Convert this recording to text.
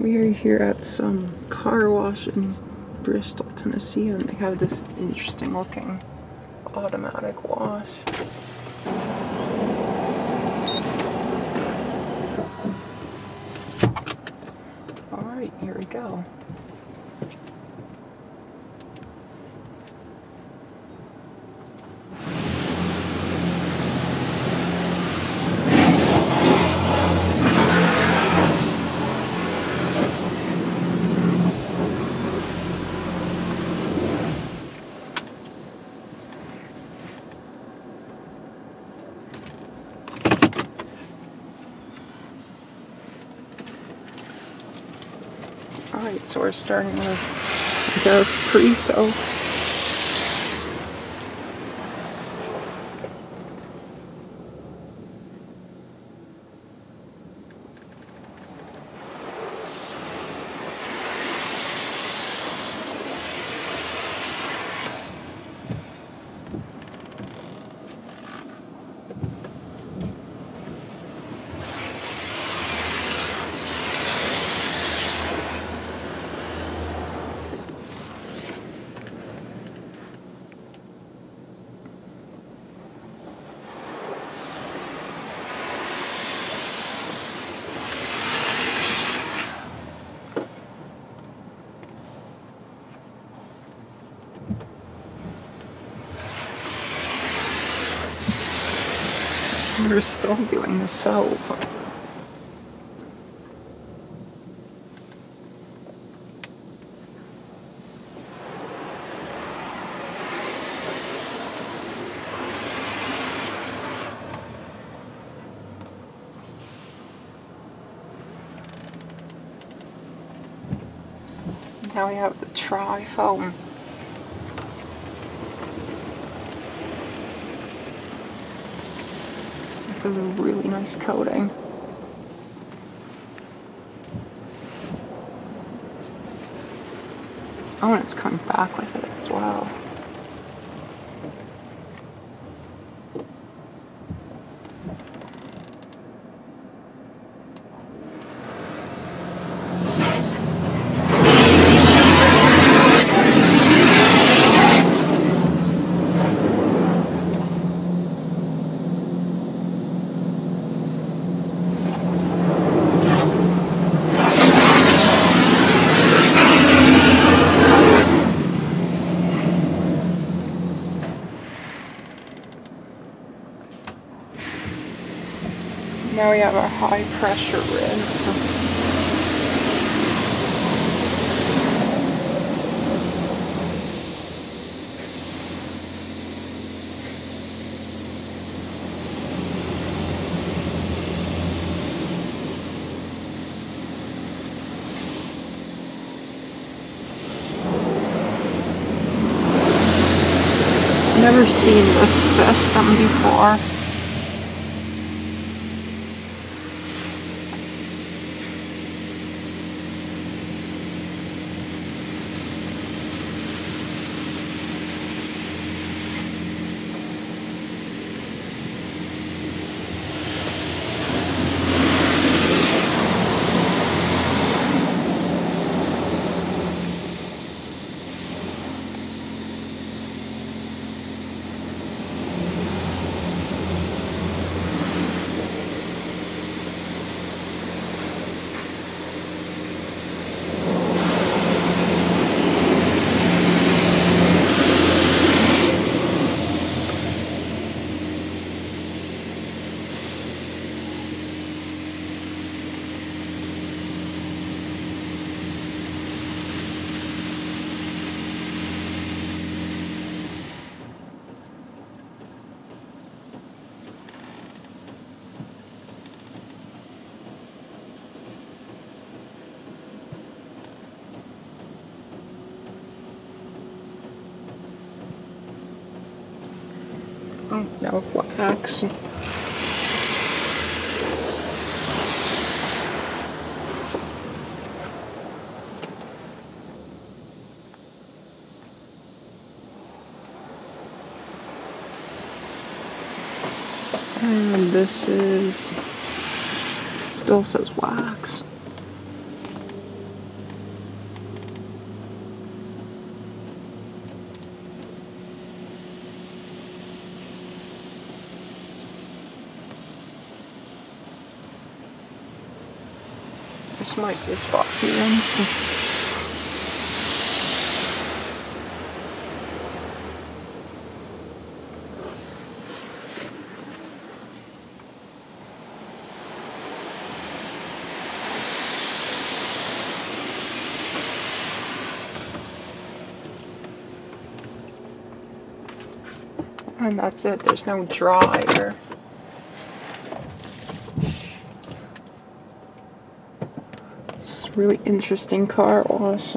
We are here at some car wash in Bristol, Tennessee, and they have this interesting looking automatic wash. Alright, here we go. Alright, so we're starting with, I guess, We're still doing the soap. Now we have the tri foam. Does a really nice coating. Oh, and it's coming back with it as well. Now we have our high pressure rinse. Never seen this system before. Oh, no wax. And this is still says wax. This might be a spot for you. And that's it, there's no. It's really interesting car wash.